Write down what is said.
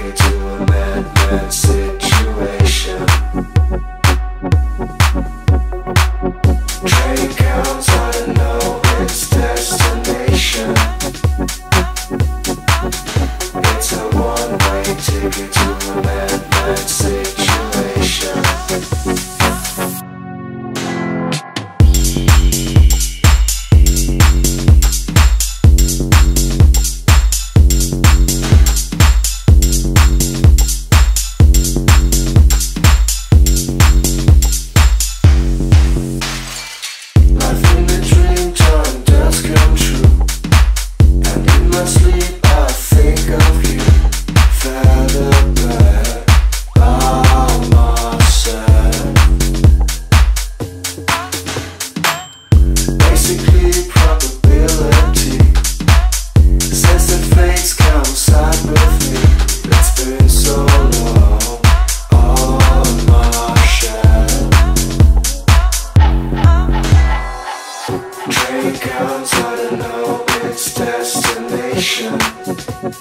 get you basically Nation.